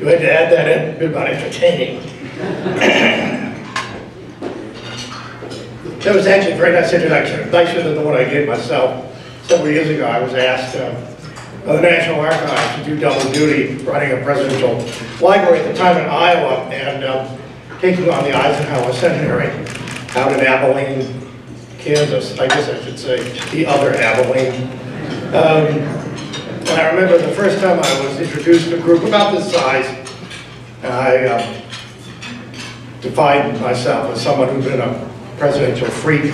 You had to add that in, bit about entertaining. That was actually a very nice introduction, nicer than the one I gave myself several years ago. I was asked uh, by the National Archives to do double duty, running a presidential library at the time in Iowa, and um, taking on the Eisenhower Centenary out in Abilene, Kansas, I guess I should say, the other Abilene. Um, and I remember the first time I was introduced to a group about this size, and I um, defined myself as someone who'd been a presidential freak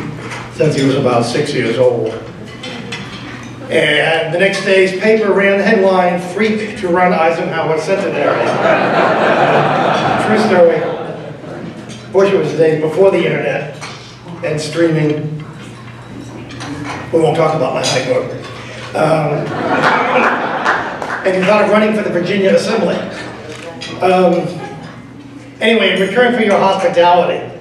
since he was about six years old. And the next day's paper ran the headline, Freak to Run Eisenhower Centenary. True story. It was the days before the internet and streaming. We won't talk about my high note. Um, and he thought of running for the Virginia Assembly. Um, anyway, in return for your hospitality,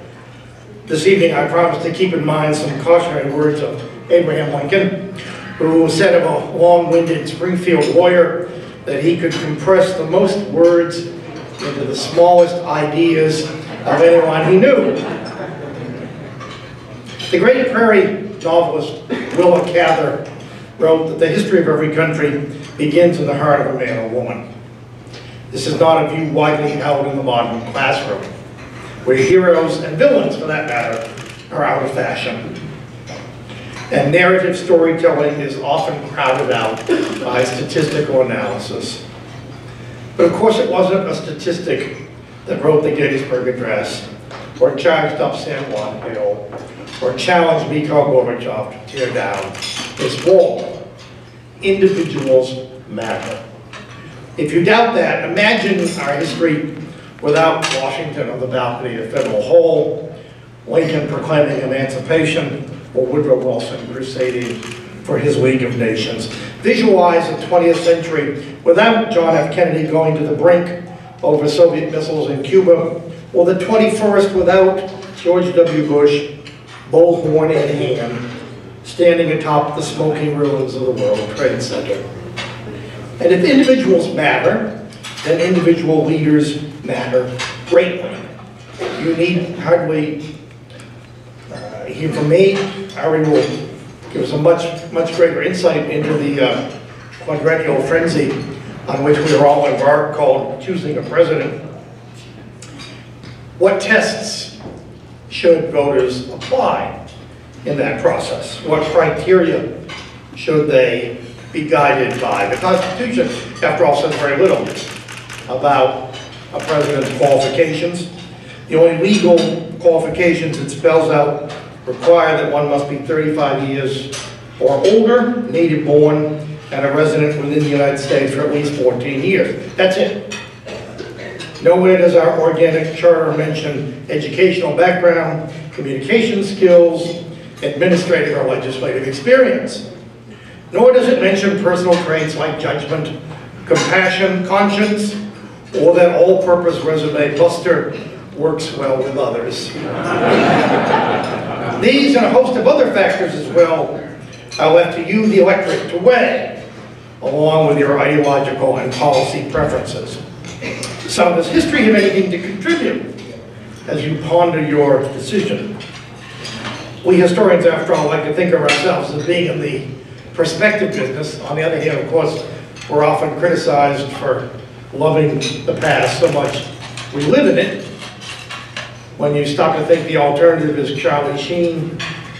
this evening I promise to keep in mind some cautionary words of Abraham Lincoln, who said of a long-winded Springfield lawyer that he could compress the most words into the smallest ideas of anyone he knew. The great prairie novelist Willa Cather wrote that the history of every country begins in the heart of a man or woman. This is not a view widely held in the modern classroom, where heroes and villains, for that matter, are out of fashion. And narrative storytelling is often crowded out by statistical analysis. But of course it wasn't a statistic that wrote the Gettysburg Address, or charged up San Juan Hill, or challenged Mikhail Gorbachev to tear down his wall. Individuals matter. If you doubt that, imagine our history without Washington on the balcony of Federal Hall, Lincoln proclaiming emancipation, or Woodrow Wilson crusading for his League of Nations. Visualize the 20th century without John F. Kennedy going to the brink over Soviet missiles in Cuba, or the 21st without George W. Bush, bullhorn in hand, standing atop the smoking ruins of the World Trade Center. And if individuals matter, then individual leaders matter greatly. You need hardly uh, hear from me. Ari will give us a much, much greater insight into the uh, quadrennial frenzy on which we are all embarked called choosing a president. What tests should voters apply in that process? What criteria should they be guided by? The Constitution, after all, says very little about a president's qualifications. The only legal qualifications it spells out require that one must be 35 years or older, native born, and a resident within the United States for at least 14 years. That's it. Nowhere does our organic charter mention educational background, communication skills, administrative or legislative experience. Nor does it mention personal traits like judgment, compassion, conscience, or that all-purpose resume buster works well with others. These and a host of other factors as well are left to you, the electorate, to weigh, along with your ideological and policy preferences. So does history have anything to contribute as you ponder your decision? We historians, after all, like to think of ourselves as being in the perspective business. On the other hand, of course, we're often criticized for loving the past so much we live in it. When you stop to think the alternative is Charlie Sheen,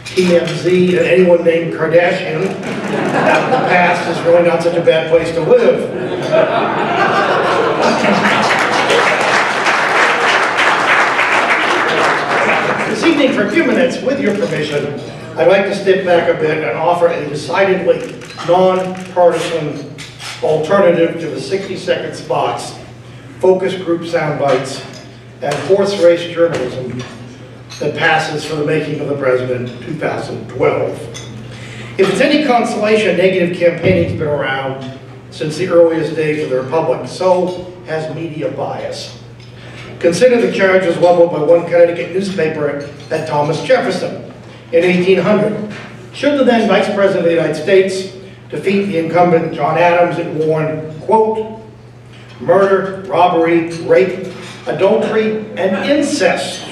TMZ, and anyone named Kardashian, the past is really not such a bad place to live. For a few minutes, with your permission, I'd like to step back a bit and offer a decidedly non-partisan alternative to the 60-second spots, focus group sound bites, and horse race journalism that passes for the making of the president in 2012. If it's any consolation, negative campaigning's been around since the earliest days of the Republic. So has media bias. Consider the charges leveled by one Connecticut newspaper at Thomas Jefferson in 1800. Should the then Vice President of the United States defeat the incumbent John Adams, it warned, quote, murder, robbery, rape, adultery, and incest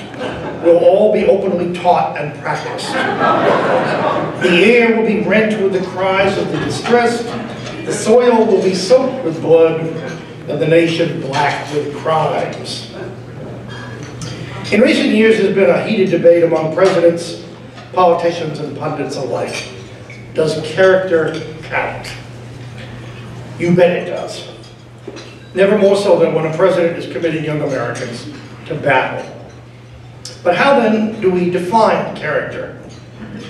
will all be openly taught and practiced. The air will be rent with the cries of the distressed, the soil will be soaked with blood, and the nation black with crimes. In recent years, there's been a heated debate among presidents, politicians, and pundits alike. Does character count? You bet it does. Never more so than when a president is committing young Americans to battle. But how then do we define character?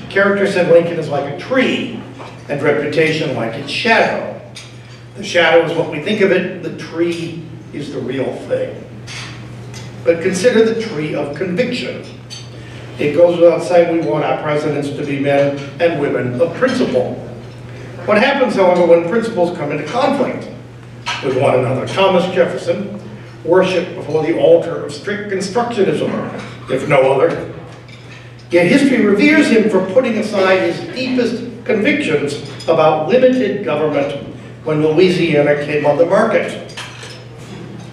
Character, said Lincoln, is like a tree, and reputation like its shadow. The shadow is what we think of it, the tree is the real thing. But consider the tree of conviction. It goes without saying we want our presidents to be men and women of principle. What happens, however, when principles come into conflict with one another? Thomas Jefferson worshiped before the altar of strict constructionism, if no other. Yet history reveres him for putting aside his deepest convictions about limited government when Louisiana came on the market.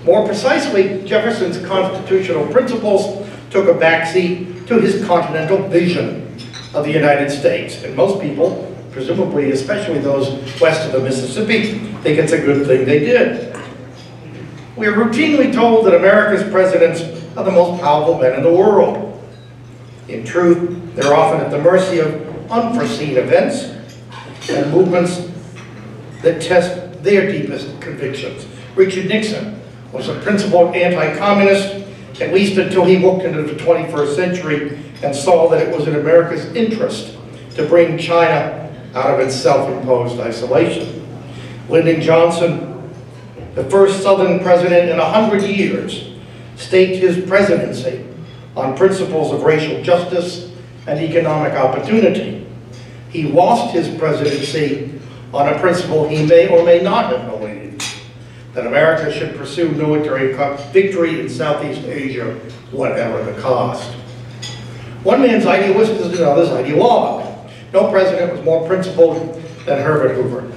More precisely, Jefferson's constitutional principles took a backseat to his continental vision of the United States. And most people, presumably especially those west of the Mississippi, think it's a good thing they did. We are routinely told that America's presidents are the most powerful men in the world. In truth, they're often at the mercy of unforeseen events and movements that test their deepest convictions. Richard Nixon was a principled anti-communist, at least until he looked into the 21st century and saw that it was in America's interest to bring China out of its self-imposed isolation. Lyndon Johnson, the first Southern president in a hundred years, staked his presidency on principles of racial justice and economic opportunity. He lost his presidency on a principle he may or may not have believed that America should pursue military victory in Southeast Asia, whatever the cost. One man's idealist is another's ideologue. No president was more principled than Herbert Hoover.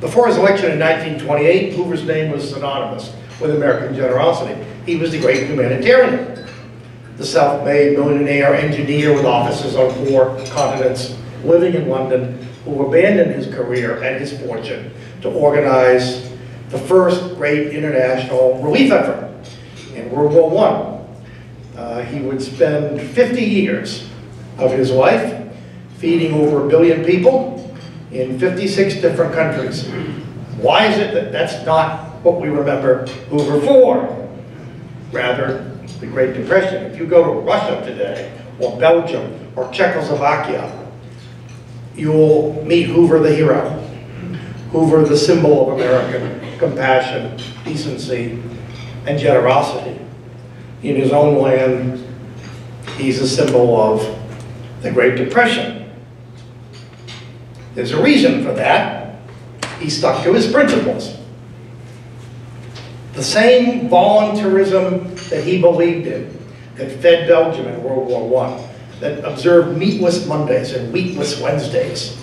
Before his election in 1928, Hoover's name was synonymous with American generosity. He was the great humanitarian, the self-made millionaire engineer with offices on four continents, living in London, who abandoned his career and his fortune to organize the first great international relief effort in World War I. Uh, he would spend 50 years of his life feeding over a billion people in 56 different countries. Why is it that that's not what we remember Hoover for? Rather, the Great Depression. If you go to Russia today, or Belgium, or Czechoslovakia, you'll meet Hoover the hero. Hoover, the symbol of American compassion, decency, and generosity. In his own land, he's a symbol of the Great Depression. There's a reason for that. He stuck to his principles. The same voluntarism that he believed in, that fed Belgium in World War I, that observed meatless Mondays and wheatless Wednesdays,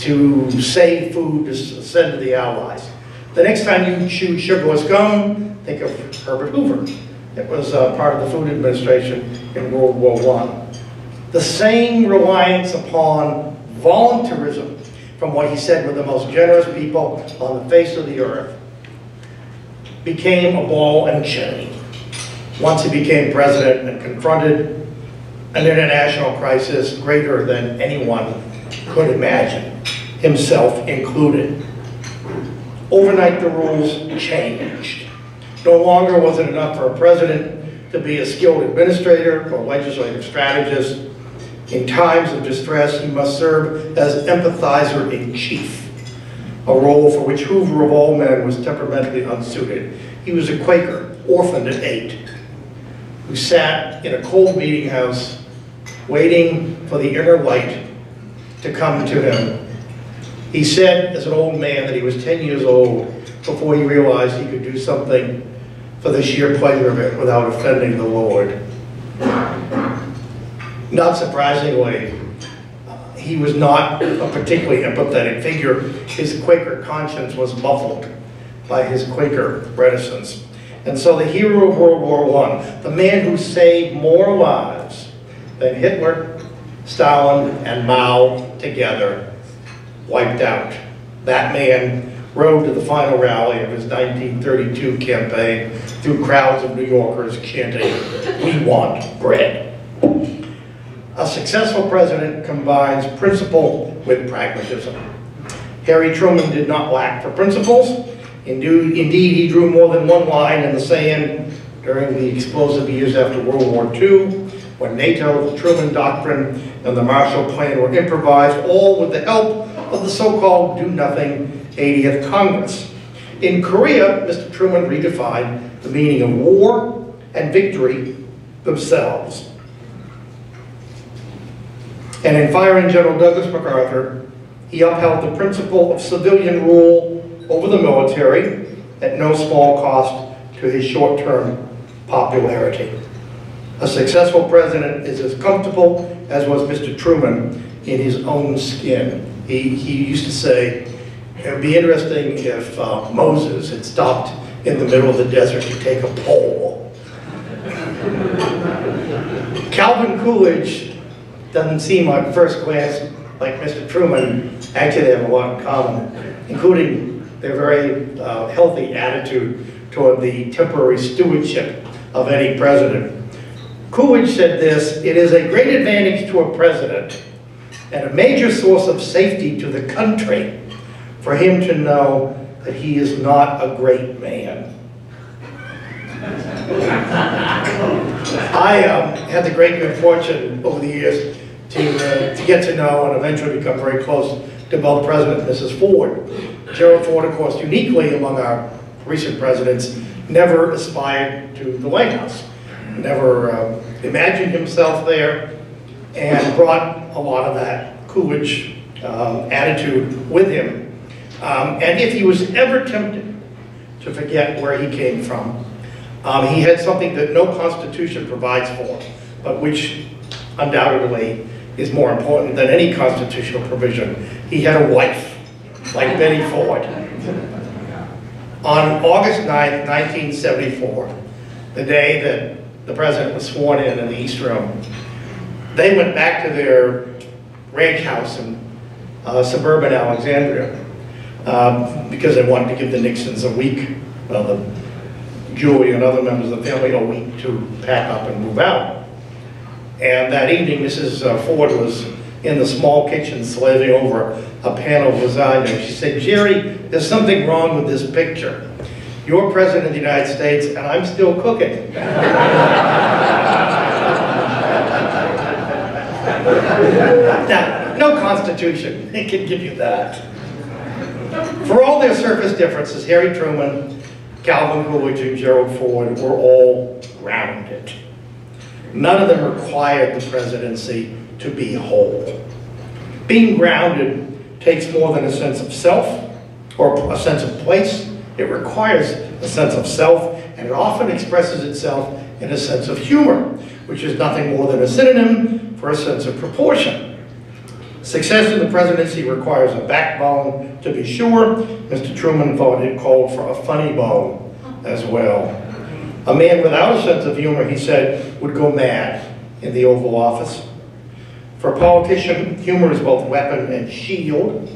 to save food to send to the Allies. The next time you chew sugarless gum, think of Herbert Hoover. It was uh, part of the Food Administration in World War I. The same reliance upon voluntarism from what he said were the most generous people on the face of the earth became a ball and chain once he became president and confronted an international crisis greater than anyone could imagine himself included. Overnight, the rules changed. No longer was it enough for a president to be a skilled administrator or legislative strategist. In times of distress, he must serve as empathizer in chief, a role for which Hoover of all men was temperamentally unsuited. He was a Quaker, orphaned at eight, who sat in a cold meeting house waiting for the inner light to come to him he said as an old man that he was 10 years old before he realized he could do something for the sheer pleasure of it without offending the Lord. Not surprisingly, he was not a particularly empathetic figure. His Quaker conscience was muffled by his Quaker reticence. And so the hero of World War I, the man who saved more lives than Hitler, Stalin, and Mao together, wiped out. That man rode to the final rally of his 1932 campaign through crowds of New Yorkers chanting, we want bread. A successful president combines principle with pragmatism. Harry Truman did not lack for principles. Indeed, he drew more than one line in the sand during the explosive years after World War II, when NATO, the Truman Doctrine, and the Marshall Plan were improvised, all with the help of the so-called do-nothing 80th Congress. In Korea, Mr. Truman redefined the meaning of war and victory themselves. And in firing General Douglas MacArthur, he upheld the principle of civilian rule over the military at no small cost to his short-term popularity. A successful president is as comfortable as was Mr. Truman in his own skin. He, he used to say, it would be interesting if uh, Moses had stopped in the middle of the desert to take a poll. Calvin Coolidge doesn't seem at first glance like Mr. Truman. Actually, they have a lot in common, including their very uh, healthy attitude toward the temporary stewardship of any president. Coolidge said this, it is a great advantage to a president and a major source of safety to the country for him to know that he is not a great man. I um, had the great good fortune over the years to, uh, to get to know and eventually become very close to both President Mrs. Ford. Gerald Ford, of course, uniquely among our recent presidents, never aspired to the White House, never uh, imagined himself there, and brought a lot of that Coolidge um, attitude with him. Um, and if he was ever tempted to forget where he came from, um, he had something that no constitution provides for, but which undoubtedly is more important than any constitutional provision. He had a wife, like Betty Ford. On August 9, 1974, the day that the president was sworn in in the East Room, they went back to their ranch house in uh, suburban Alexandria um, because they wanted to give the Nixons a week, well, the Julie and other members of the family a week to pack up and move out. And that evening, Mrs. Uh, Ford was in the small kitchen slaving over a pan of lasagna. She said, Jerry, there's something wrong with this picture. You're president of the United States, and I'm still cooking. no constitution can give you that. For all their surface differences, Harry Truman, Calvin Coolidge, and Gerald Ford were all grounded. None of them required the presidency to be whole. Being grounded takes more than a sense of self or a sense of place. It requires a sense of self, and it often expresses itself in a sense of humor, which is nothing more than a synonym for a sense of proportion. Success in the presidency requires a backbone, to be sure. Mr. Truman thought it called for a funny bone as well. A man without a sense of humor, he said, would go mad in the Oval Office. For a politician, humor is both weapon and shield.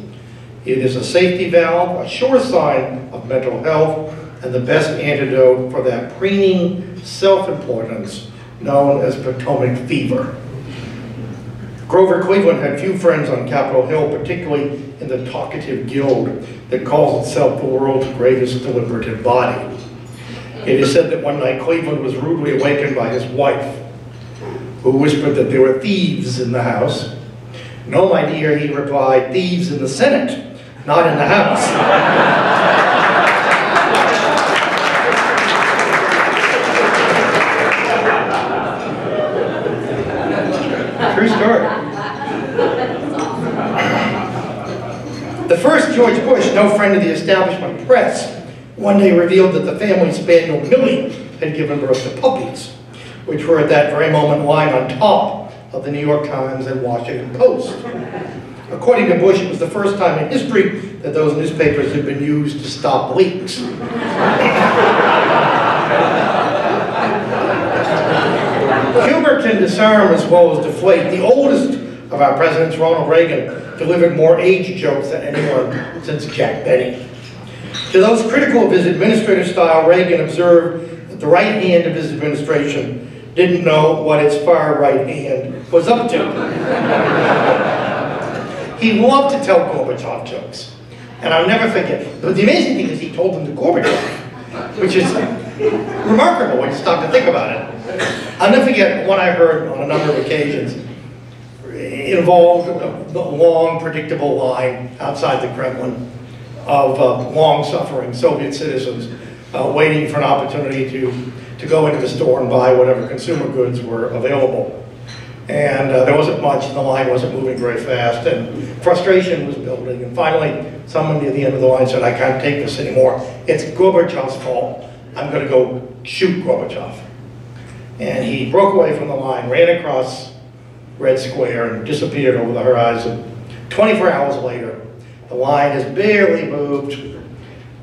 It is a safety valve, a sure sign of mental health, and the best antidote for that preening self-importance known as Potomac fever. Grover Cleveland had few friends on Capitol Hill, particularly in the talkative guild that calls itself the world's greatest deliberative body. It is said that one night Cleveland was rudely awakened by his wife, who whispered that there were thieves in the house. No, my dear, he replied, thieves in the Senate, not in the House. True story. George Bush, no friend of the establishment press, one day revealed that the family spaniel Millie had given birth to puppies, which were at that very moment lying on top of the New York Times and Washington Post. According to Bush, it was the first time in history that those newspapers had been used to stop leaks. Humor can disarm as well as deflate. The oldest of our presidents, Ronald Reagan, delivered more age jokes than anyone since Jack Benny. To those critical of his administrative style, Reagan observed that the right hand of his administration didn't know what its far right hand was up to. he loved to tell Gorbachev jokes. And I'll never forget. But the amazing thing is he told them to Gorbachev, which is remarkable when you stop to think about it. I'll never forget one I heard on a number of occasions. Involved a long, predictable line outside the Kremlin of uh, long-suffering Soviet citizens uh, waiting for an opportunity to, to go into the store and buy whatever consumer goods were available. And uh, there wasn't much, and the line wasn't moving very fast, and frustration was building. And finally, someone near the end of the line said, I can't take this anymore. It's Gorbachev's fault. I'm going to go shoot Gorbachev. And he broke away from the line, ran across Red Square, and disappeared over the horizon. 24 hours later, the line has barely moved,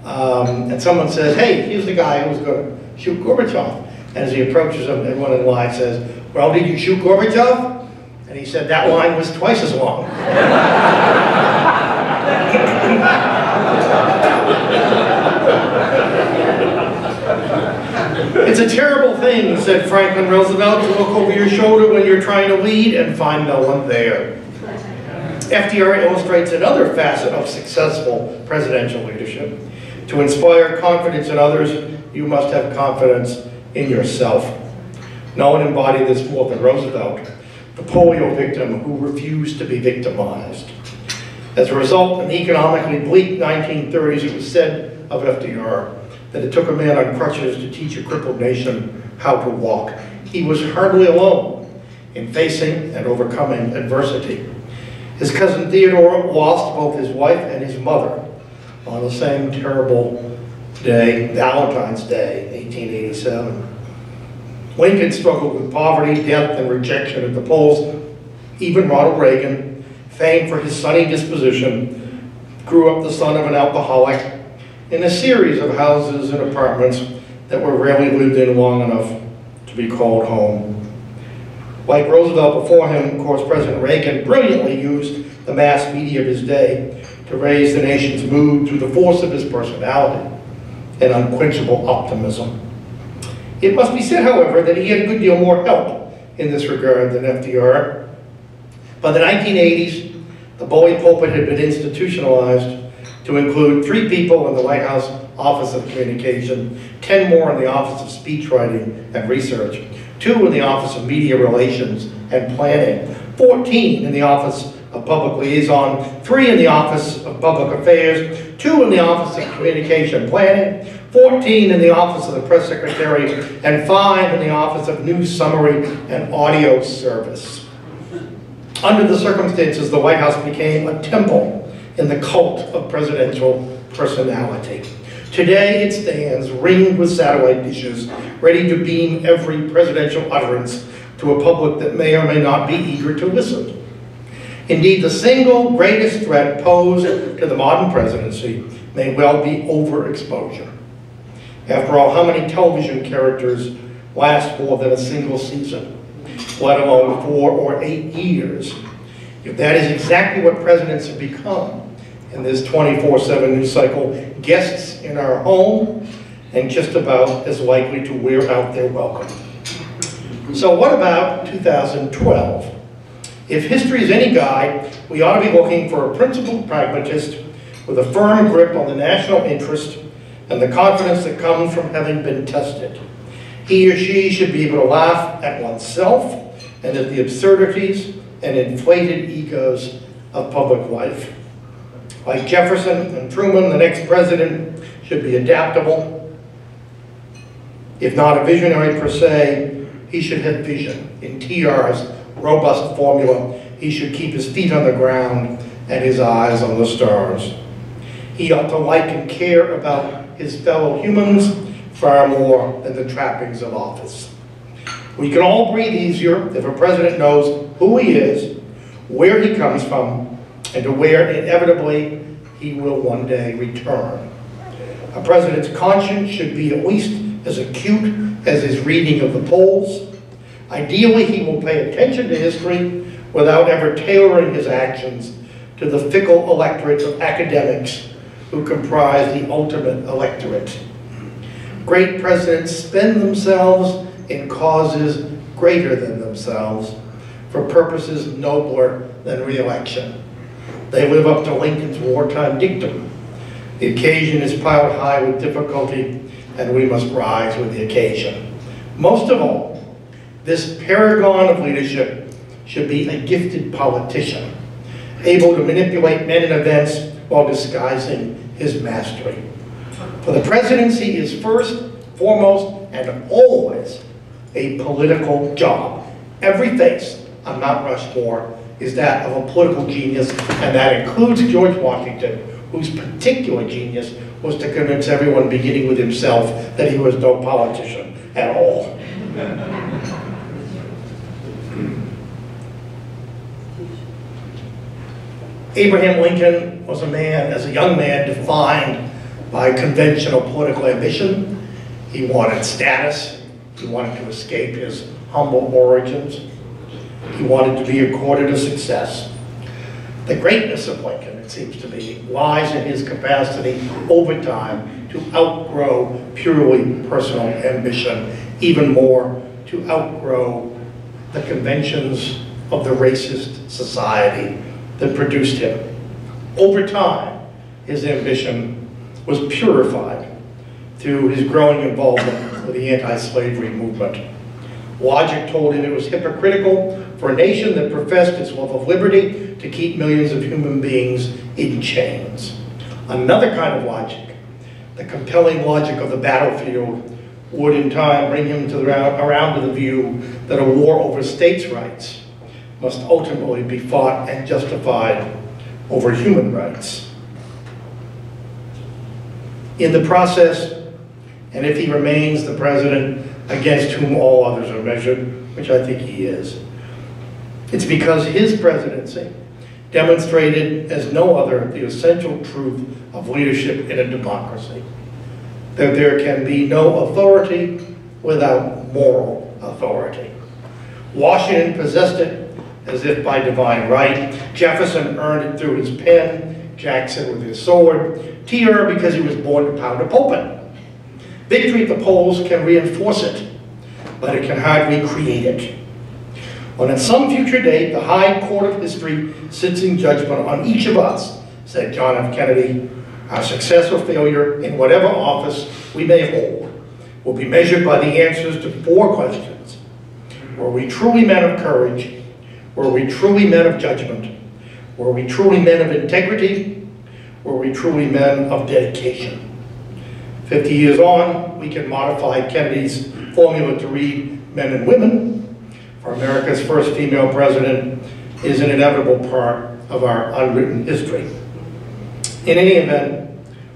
um, and someone says, hey, here's the guy who's going to shoot Gorbachev. And as he approaches him, everyone in the line says, well, did you shoot Gorbachev? And he said, that line was twice as long. it's a terrible thing, said Franklin Roosevelt, to look over your shoulder when you're trying to lead and find no one there. FDR illustrates another facet of successful presidential leadership. To inspire confidence in others, you must have confidence in yourself. No one embodied this more than Roosevelt, the polio victim who refused to be victimized. As a result, in the economically bleak 1930s, it was said of FDR that it took a man on crutches to teach a crippled nation how to walk. He was hardly alone in facing and overcoming adversity. His cousin Theodore lost both his wife and his mother on the same terrible day, Valentine's Day, 1887. Lincoln struggled with poverty, death, and rejection at the polls. Even Ronald Reagan, famed for his sunny disposition, grew up the son of an alcoholic in a series of houses and apartments that were rarely lived in long enough to be called home. Like Roosevelt before him, of course, President Reagan brilliantly used the mass media of his day to raise the nation's mood through the force of his personality and unquenchable optimism. It must be said, however, that he had a good deal more help in this regard than FDR. By the 1980s, the bully pulpit had been institutionalized to include three people in the White House Office of Communication, 10 more in the Office of Speechwriting and Research, two in the Office of Media Relations and Planning, 14 in the Office of Public Liaison, three in the Office of Public Affairs, two in the Office of Communication Planning, 14 in the Office of the Press Secretary, and five in the Office of News Summary and Audio Service. Under the circumstances, the White House became a temple in the cult of presidential personality. Today it stands ringed with satellite dishes, ready to beam every presidential utterance to a public that may or may not be eager to listen. Indeed, the single greatest threat posed to the modern presidency may well be overexposure. After all, how many television characters last more than a single season, let alone four or eight years? If that is exactly what presidents have become in this 24-7 news cycle, guests in our home and just about as likely to wear out their welcome. So what about 2012? If history is any guide, we ought to be looking for a principled pragmatist with a firm grip on the national interest and the confidence that comes from having been tested. He or she should be able to laugh at oneself and at the absurdities and inflated egos of public life. Like Jefferson and Truman, the next president should be adaptable. If not a visionary per se, he should have vision in TR's robust formula, he should keep his feet on the ground and his eyes on the stars. He ought to like and care about his fellow humans far more than the trappings of office. We can all breathe easier if a president knows who he is, where he comes from, and to where inevitably he will one day return. A president's conscience should be at least as acute as his reading of the polls. Ideally, he will pay attention to history without ever tailoring his actions to the fickle electorates of academics who comprise the ultimate electorate. Great presidents spend themselves in causes greater than themselves for purposes nobler than re-election. They live up to Lincoln's wartime dictum. The occasion is piled high with difficulty, and we must rise with the occasion. Most of all, this paragon of leadership should be a gifted politician, able to manipulate men and events while disguising his mastery. For the presidency is first, foremost, and always a political job. Every face on Mount Rushmore is that of a political genius, and that includes George Washington, whose particular genius was to convince everyone, beginning with himself, that he was no politician at all. Abraham Lincoln was a man, as a young man, defined by conventional political ambition. He wanted status. He wanted to escape his humble origins. He wanted to be accorded a success. The greatness of Lincoln, it seems to me, lies in his capacity over time to outgrow purely personal ambition, even more to outgrow the conventions of the racist society that produced him. Over time, his ambition was purified through his growing involvement with the anti-slavery movement. Logic told him it was hypocritical for a nation that professed its love of liberty to keep millions of human beings in chains. Another kind of logic, the compelling logic of the battlefield, would in time bring him to the, around to the view that a war over states' rights must ultimately be fought and justified over human rights. In the process, and if he remains the president against whom all others are measured, which I think he is, it's because his presidency demonstrated as no other the essential truth of leadership in a democracy. That there can be no authority without moral authority. Washington possessed it as if by divine right. Jefferson earned it through his pen, Jackson with his sword, TR because he was born to pound a pulpit. Victory at the polls can reinforce it, but it can hardly create it. When at some future date, the high court of history sits in judgment on each of us, said John F. Kennedy, our success or failure in whatever office we may hold will be measured by the answers to four questions. Were we truly men of courage? Were we truly men of judgment? Were we truly men of integrity? Were we truly men of dedication? 50 years on, we can modify Kennedy's formula to read men and women, for America's first female president is an inevitable part of our unwritten history. In any event,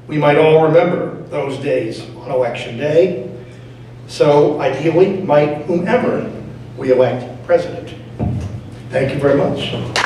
we might all remember those days on election day, so ideally might whomever we elect president. Thank you very much.